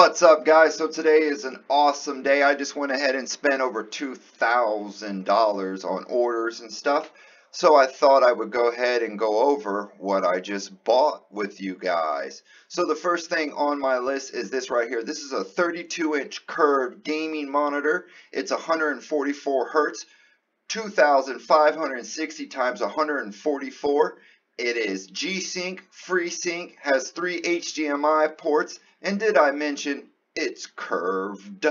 What's up guys? So today is an awesome day. I just went ahead and spent over $2,000 on orders and stuff. So I thought I would go ahead and go over what I just bought with you guys. So the first thing on my list is this right here. This is a 32 inch curved gaming monitor. It's 144 hertz, 2560 times 144. It is G-Sync, FreeSync, has three HDMI ports, and did I mention it's curved?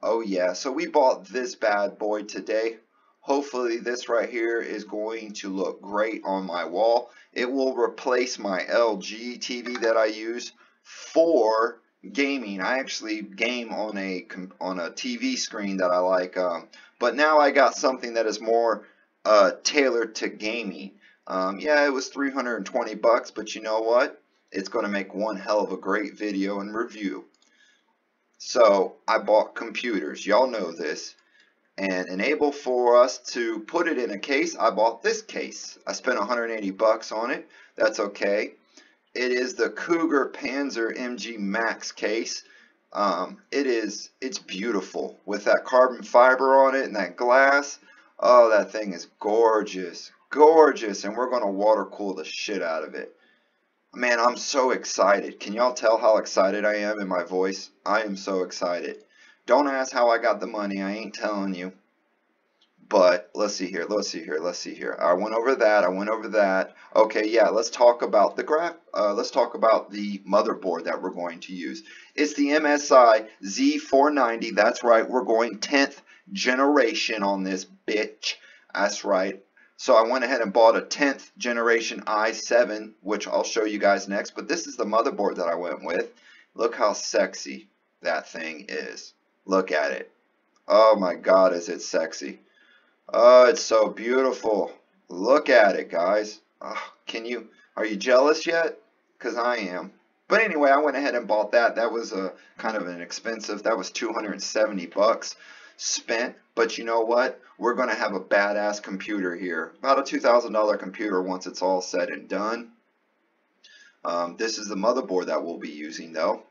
Oh yeah, so we bought this bad boy today. Hopefully this right here is going to look great on my wall. It will replace my LG TV that I use for gaming. I actually game on a on a TV screen that I like, um, but now I got something that is more uh, tailored to gaming. Um, yeah, it was 320 bucks, but you know what? It's going to make one hell of a great video and review. So I bought computers. Y'all know this. And enable for us to put it in a case, I bought this case. I spent 180 bucks on it. That's okay. It is the Cougar Panzer MG Max case. Um, it is, it's beautiful with that carbon fiber on it and that glass. Oh, that thing is gorgeous gorgeous and we're going to water cool the shit out of it. Man, I'm so excited. Can y'all tell how excited I am in my voice? I am so excited. Don't ask how I got the money. I ain't telling you. But let's see here. Let's see here. Let's see here. I went over that. I went over that. Okay, yeah. Let's talk about the graph. Uh, let's talk about the motherboard that we're going to use. It's the MSI Z490. That's right. We're going 10th generation on this bitch. That's right. So I went ahead and bought a 10th generation i7, which I'll show you guys next. But this is the motherboard that I went with. Look how sexy that thing is. Look at it. Oh my god, is it sexy. Oh, it's so beautiful. Look at it, guys. Oh, can you, are you jealous yet? Because I am. But anyway, I went ahead and bought that. That was a kind of an expensive, that was 270 bucks spent, but you know what? We're going to have a badass computer here. About a $2,000 computer once it's all said and done. Um, this is the motherboard that we'll be using though.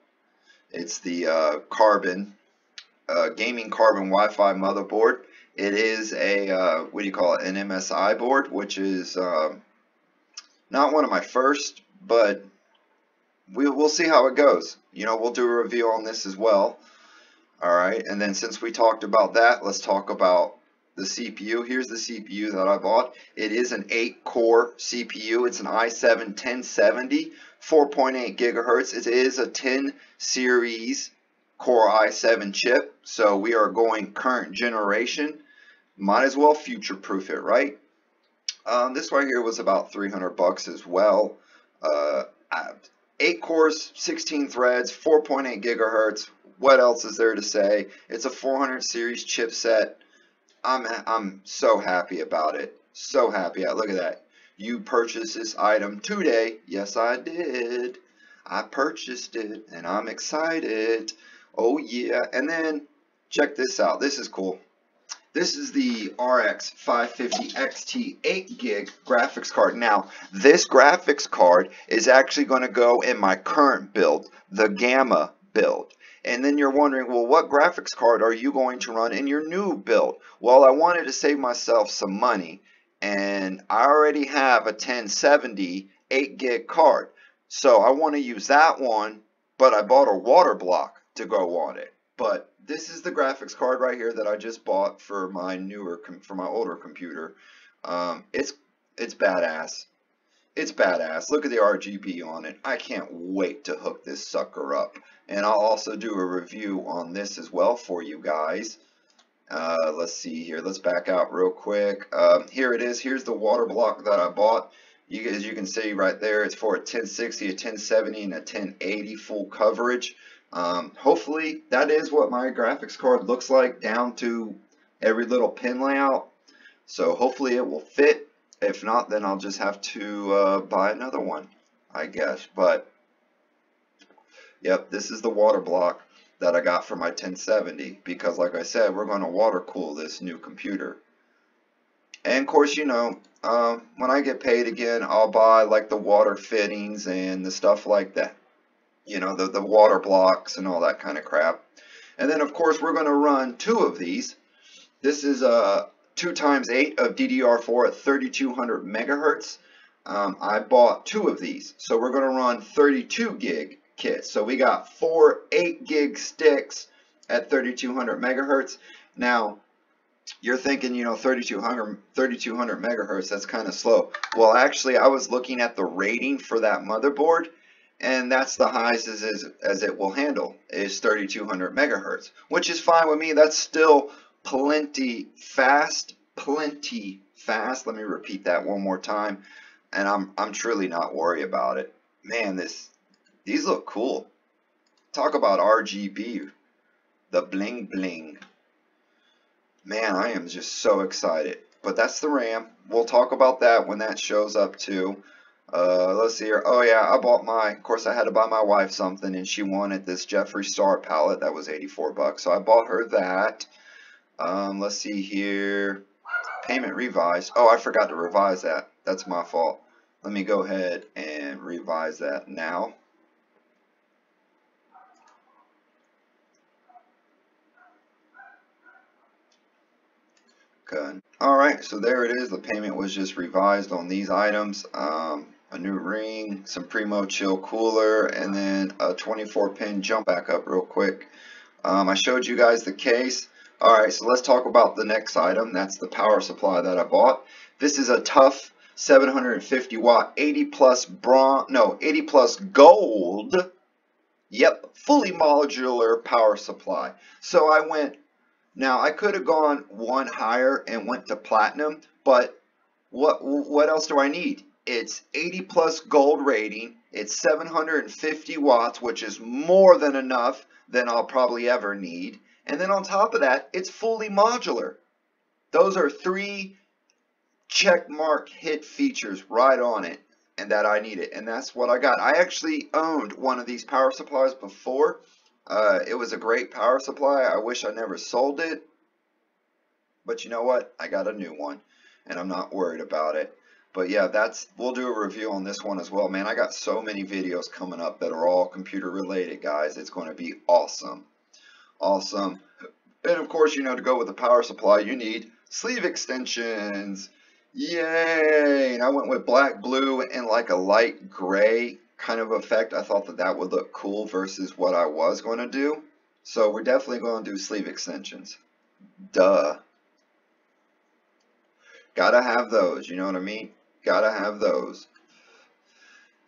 It's the uh, Carbon, uh, Gaming Carbon Wi-Fi motherboard. It is a, uh, what do you call it, an MSI board, which is um, not one of my first, but we, we'll see how it goes. You know, we'll do a review on this as well. Alright, and then since we talked about that, let's talk about the CPU. Here's the CPU that I bought. It is an 8-core CPU. It's an i7 1070, 4.8 gigahertz. It is a 10 series Core i7 chip, so we are going current generation. Might as well future-proof it, right? Um, this right here was about 300 bucks as well. Uh, 8 cores, 16 threads, 4.8 gigahertz, what else is there to say? It's a 400 series chipset. I'm, I'm so happy about it. So happy. Look at that. You purchased this item today. Yes, I did. I purchased it and I'm excited. Oh yeah. And then check this out. This is cool. This is the RX 550 XT 8 gig graphics card. Now, this graphics card is actually going to go in my current build, the Gamma build. And then you're wondering, well, what graphics card are you going to run in your new build? Well, I wanted to save myself some money, and I already have a 1070 8 gig card. So I want to use that one, but I bought a water block to go on it. But this is the graphics card right here that I just bought for my newer, for my older computer. Um, it's, it's badass. It's badass. Look at the RGB on it. I can't wait to hook this sucker up. And I'll also do a review on this as well for you guys. Uh, let's see here. Let's back out real quick. Um, here it is. Here's the water block that I bought. You, as you can see right there, it's for a 1060, a 1070, and a 1080 full coverage. Um, hopefully, that is what my graphics card looks like down to every little pin layout. So hopefully it will fit. If not, then I'll just have to uh, buy another one, I guess. But, yep, this is the water block that I got for my 1070 because like I said, we're going to water cool this new computer. And of course, you know, uh, when I get paid again, I'll buy like the water fittings and the stuff like that. you know, the, the water blocks and all that kind of crap. And then, of course, we're going to run two of these. This is a 2 times 8 of DDR4 at 3200 megahertz. Um, I bought two of these. So we're going to run 32 gig kits. So we got four 8 gig sticks at 3200 megahertz. Now, you're thinking, you know, 3200, 3200 megahertz, that's kind of slow. Well, actually, I was looking at the rating for that motherboard, and that's the highest as, as, as it will handle, is 3200 megahertz, which is fine with me. That's still plenty fast, plenty fast. Let me repeat that one more time, and I'm, I'm truly not worried about it. Man, this these look cool. Talk about RGB, the bling bling. Man, I am just so excited. But that's the RAM. We'll talk about that when that shows up too. Uh, let's see here. Oh yeah, I bought my, of course I had to buy my wife something and she wanted this Jeffree Star palette that was 84 bucks. So I bought her that. Um, let's see here. Payment revised. Oh, I forgot to revise that. That's my fault. Let me go ahead and revise that now. Good. Alright, so there it is. The payment was just revised on these items. Um, a new ring, some PrimoChill cooler, and then a 24 pin jump back up real quick. Um, I showed you guys the case. Alright, so let's talk about the next item. That's the power supply that I bought. This is a tough 750 watt 80 plus bronze, no, 80 plus gold. Yep, fully modular power supply. So I went now I could have gone one higher and went to platinum, but what what else do I need? It's 80 plus gold rating. It's 750 watts, which is more than enough than I'll probably ever need. And then on top of that, it's fully modular. Those are three check mark hit features right on it and that I need it. And that's what I got. I actually owned one of these power supplies before uh, it was a great power supply. I wish I never sold it. But you know what? I got a new one. And I'm not worried about it. But yeah, that's we'll do a review on this one as well. Man, I got so many videos coming up that are all computer related, guys. It's going to be awesome. Awesome. And of course, you know, to go with the power supply, you need sleeve extensions. Yay! And I went with black, blue, and like a light gray kind of effect. I thought that that would look cool versus what I was going to do. So we're definitely going to do sleeve extensions. Duh. Gotta have those, you know what I mean? Gotta have those.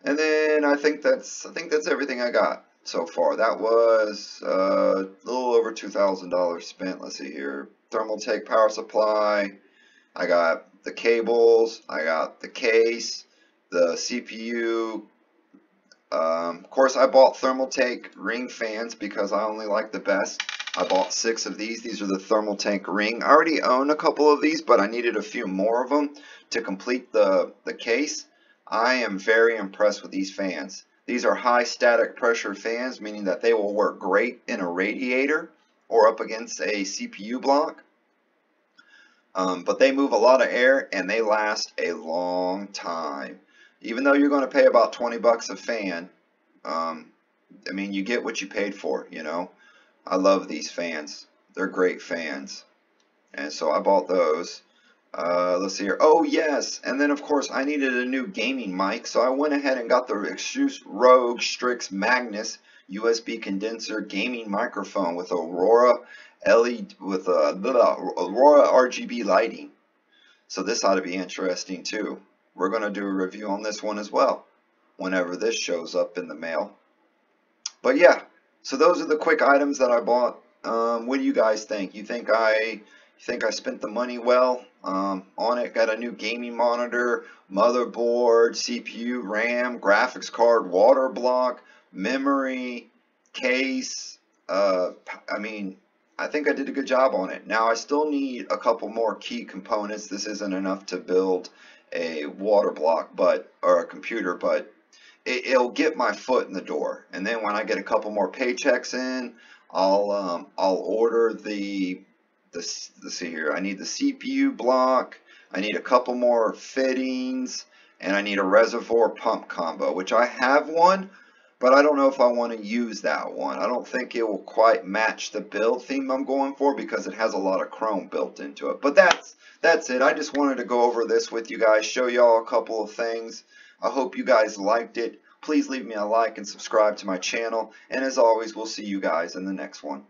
And then I think that's I think that's everything I got so far. That was uh, a little over $2,000 spent. Let's see here. Thermal Thermaltake power supply. I got the cables. I got the case, the CPU, um, of course, I bought Thermaltake ring fans because I only like the best. I bought six of these. These are the Thermaltake ring. I already own a couple of these, but I needed a few more of them to complete the, the case. I am very impressed with these fans. These are high static pressure fans, meaning that they will work great in a radiator or up against a CPU block. Um, but they move a lot of air and they last a long time even though you're going to pay about 20 bucks a fan, um, I mean, you get what you paid for, you know. I love these fans. They're great fans. And so I bought those. Uh, let's see here. Oh, yes. And then, of course, I needed a new gaming mic. So I went ahead and got the Asus ROG Strix Magnus USB condenser gaming microphone with Aurora LED with a Aurora RGB lighting. So this ought to be interesting too. We're going to do a review on this one as well whenever this shows up in the mail. But yeah, so those are the quick items that I bought. Um, what do you guys think? You think I you think I spent the money well um, on it? Got a new gaming monitor, motherboard, CPU, RAM, graphics card, water block, memory, case. Uh, I mean, I think I did a good job on it. Now I still need a couple more key components. This isn't enough to build a water block, but or a computer, but it, will get my foot in the door. And then when I get a couple more paychecks in, I'll um, I'll order the the let's see here. I need the CPU block. I need a couple more fittings, and I need a reservoir pump combo, which I have one, but I don't know if I want to use that one. I don't think it will quite match the build theme I'm going for because it has a lot of chrome built into it. But that's that's it. I just wanted to go over this with you guys, show y'all a couple of things. I hope you guys liked it. Please leave me a like and subscribe to my channel. And as always, we'll see you guys in the next one.